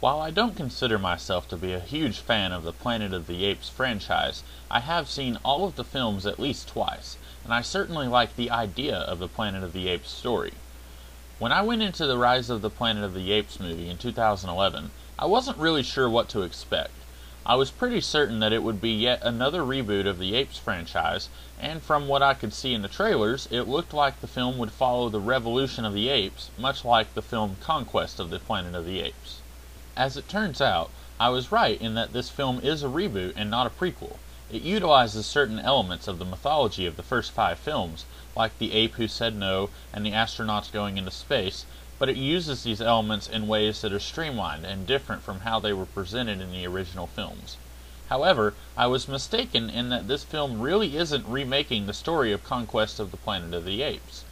While I don't consider myself to be a huge fan of the Planet of the Apes franchise, I have seen all of the films at least twice, and I certainly like the idea of the Planet of the Apes story. When I went into the Rise of the Planet of the Apes movie in 2011, I wasn't really sure what to expect. I was pretty certain that it would be yet another reboot of the Apes franchise, and from what I could see in the trailers, it looked like the film would follow the revolution of the apes, much like the film Conquest of the Planet of the Apes. As it turns out, I was right in that this film is a reboot and not a prequel. It utilizes certain elements of the mythology of the first five films, like the ape who said no and the astronauts going into space, but it uses these elements in ways that are streamlined and different from how they were presented in the original films. However, I was mistaken in that this film really isn't remaking the story of Conquest of the Planet of the Apes.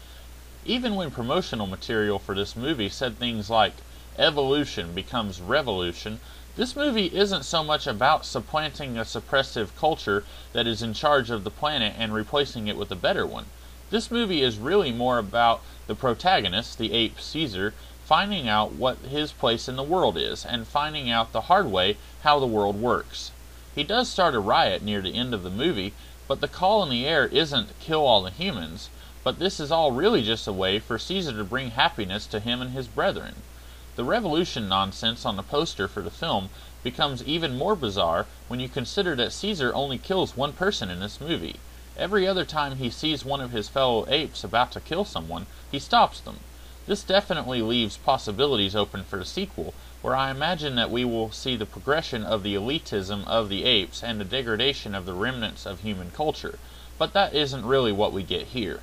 Even when promotional material for this movie said things like evolution becomes revolution, this movie isn't so much about supplanting a suppressive culture that is in charge of the planet and replacing it with a better one. This movie is really more about the protagonist, the ape Caesar, finding out what his place in the world is, and finding out the hard way how the world works. He does start a riot near the end of the movie, but the call in the air isn't kill all the humans, but this is all really just a way for Caesar to bring happiness to him and his brethren. The revolution nonsense on the poster for the film becomes even more bizarre when you consider that Caesar only kills one person in this movie. Every other time he sees one of his fellow apes about to kill someone, he stops them. This definitely leaves possibilities open for a sequel, where I imagine that we will see the progression of the elitism of the apes and the degradation of the remnants of human culture, but that isn't really what we get here.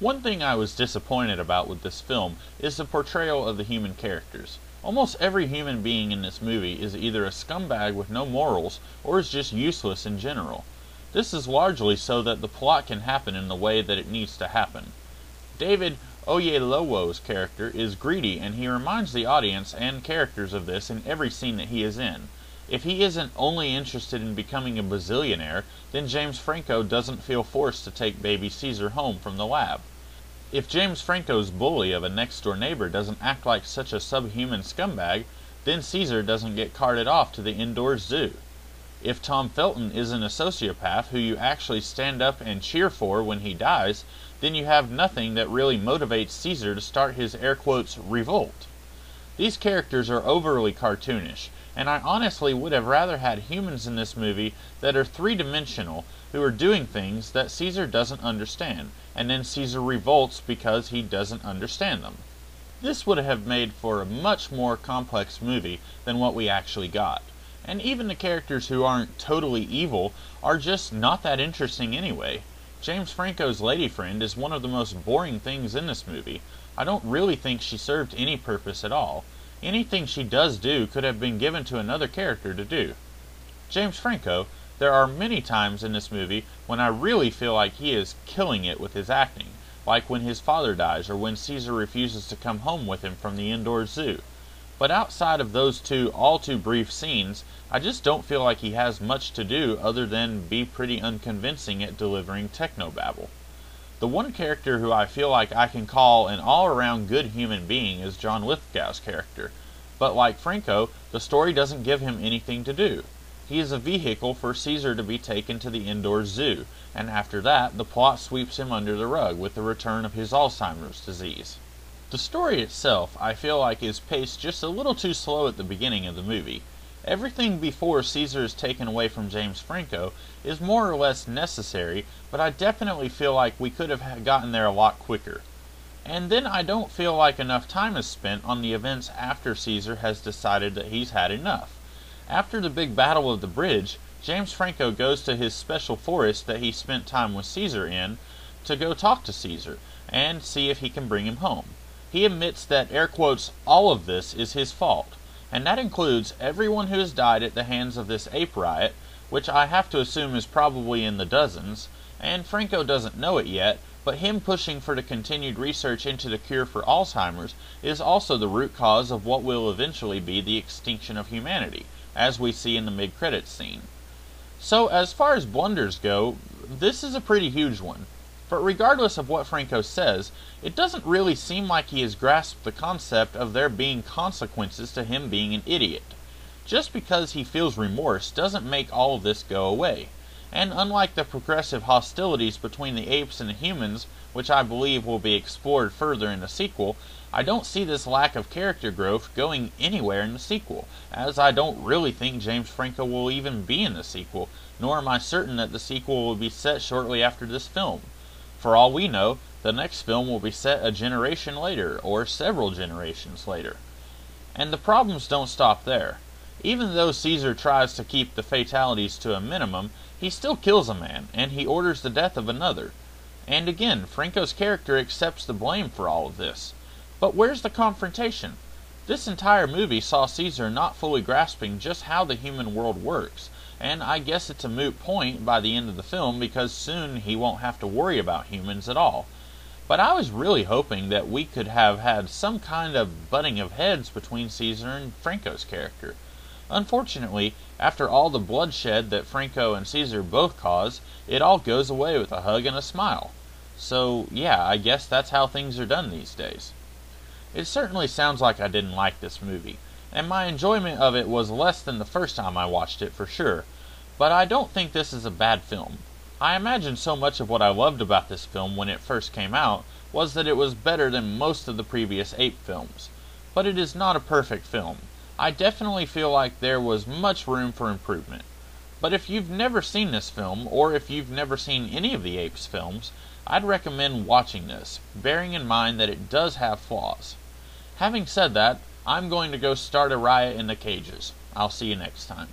One thing I was disappointed about with this film is the portrayal of the human characters. Almost every human being in this movie is either a scumbag with no morals or is just useless in general. This is largely so that the plot can happen in the way that it needs to happen. David Oyelowo's character is greedy and he reminds the audience and characters of this in every scene that he is in. If he isn't only interested in becoming a bazillionaire, then James Franco doesn't feel forced to take baby Caesar home from the lab. If James Franco's bully of a next door neighbor doesn't act like such a subhuman scumbag, then Caesar doesn't get carted off to the indoor zoo. If Tom Felton isn't a sociopath who you actually stand up and cheer for when he dies, then you have nothing that really motivates Caesar to start his air quotes revolt. These characters are overly cartoonish, and I honestly would have rather had humans in this movie that are three dimensional, who are doing things that Caesar doesn't understand, and then Caesar revolts because he doesn't understand them. This would have made for a much more complex movie than what we actually got. And even the characters who aren't totally evil are just not that interesting anyway. James Franco's lady friend is one of the most boring things in this movie. I don't really think she served any purpose at all. Anything she does do could have been given to another character to do. James Franco, there are many times in this movie when I really feel like he is killing it with his acting, like when his father dies or when Caesar refuses to come home with him from the indoor zoo. But outside of those two all too brief scenes, I just don't feel like he has much to do other than be pretty unconvincing at delivering technobabble. The one character who I feel like I can call an all around good human being is John Lithgow's character, but like Franco, the story doesn't give him anything to do. He is a vehicle for Caesar to be taken to the indoor zoo, and after that the plot sweeps him under the rug with the return of his Alzheimer's disease. The story itself, I feel like, is paced just a little too slow at the beginning of the movie. Everything before Caesar is taken away from James Franco is more or less necessary, but I definitely feel like we could have gotten there a lot quicker. And then I don't feel like enough time is spent on the events after Caesar has decided that he's had enough. After the big battle of the bridge, James Franco goes to his special forest that he spent time with Caesar in to go talk to Caesar and see if he can bring him home. He admits that air quotes all of this is his fault, and that includes everyone who has died at the hands of this ape riot, which I have to assume is probably in the dozens, and Franco doesn't know it yet, but him pushing for the continued research into the cure for Alzheimer's is also the root cause of what will eventually be the extinction of humanity, as we see in the mid-credits scene. So as far as blunders go, this is a pretty huge one. But regardless of what Franco says, it doesn't really seem like he has grasped the concept of there being consequences to him being an idiot. Just because he feels remorse doesn't make all of this go away. And unlike the progressive hostilities between the apes and the humans, which I believe will be explored further in the sequel, I don't see this lack of character growth going anywhere in the sequel, as I don't really think James Franco will even be in the sequel, nor am I certain that the sequel will be set shortly after this film. For all we know, the next film will be set a generation later, or several generations later. And the problems don't stop there. Even though Caesar tries to keep the fatalities to a minimum, he still kills a man, and he orders the death of another. And again, Franco's character accepts the blame for all of this. But where's the confrontation? This entire movie saw Caesar not fully grasping just how the human world works, and I guess it's a moot point by the end of the film because soon he won't have to worry about humans at all. But I was really hoping that we could have had some kind of butting of heads between Caesar and Franco's character. Unfortunately, after all the bloodshed that Franco and Caesar both cause, it all goes away with a hug and a smile. So, yeah, I guess that's how things are done these days. It certainly sounds like I didn't like this movie and my enjoyment of it was less than the first time I watched it for sure. But I don't think this is a bad film. I imagine so much of what I loved about this film when it first came out was that it was better than most of the previous Ape films. But it is not a perfect film. I definitely feel like there was much room for improvement. But if you've never seen this film, or if you've never seen any of the Apes films, I'd recommend watching this, bearing in mind that it does have flaws. Having said that, I'm going to go start a riot in the cages. I'll see you next time.